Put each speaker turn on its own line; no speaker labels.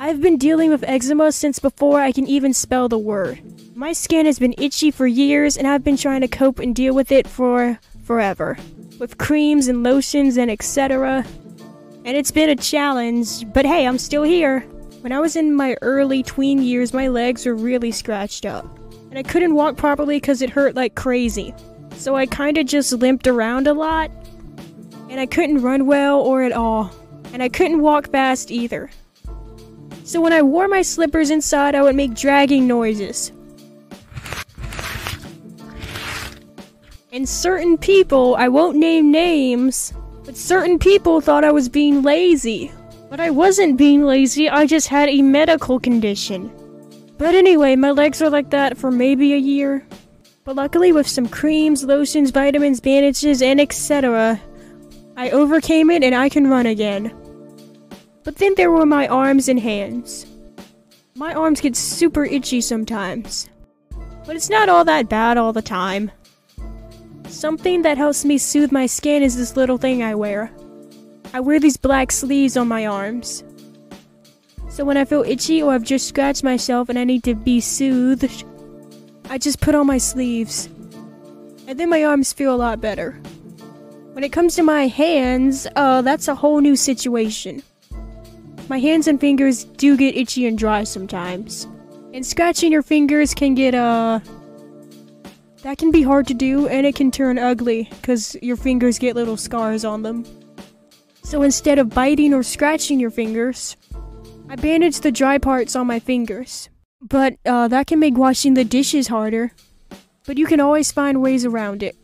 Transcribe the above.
I've been dealing with eczema since before I can even spell the word. My skin has been itchy for years and I've been trying to cope and deal with it for forever. With creams and lotions and etc. And it's been a challenge, but hey, I'm still here. When I was in my early tween years, my legs were really scratched up. And I couldn't walk properly because it hurt like crazy. So I kinda just limped around a lot. And I couldn't run well or at all. And I couldn't walk fast either. So when I wore my slippers inside, I would make dragging noises. And certain people, I won't name names, but certain people thought I was being lazy. But I wasn't being lazy, I just had a medical condition. But anyway, my legs were like that for maybe a year. But luckily, with some creams, lotions, vitamins, bandages, and etc., I overcame it and I can run again. But then there were my arms and hands. My arms get super itchy sometimes. But it's not all that bad all the time. Something that helps me soothe my skin is this little thing I wear. I wear these black sleeves on my arms. So when I feel itchy or I've just scratched myself and I need to be soothed, I just put on my sleeves. And then my arms feel a lot better. When it comes to my hands, uh, that's a whole new situation. My hands and fingers do get itchy and dry sometimes. And scratching your fingers can get, uh. That can be hard to do, and it can turn ugly, because your fingers get little scars on them. So instead of biting or scratching your fingers, I bandage the dry parts on my fingers. But, uh, that can make washing the dishes harder. But you can always find ways around it.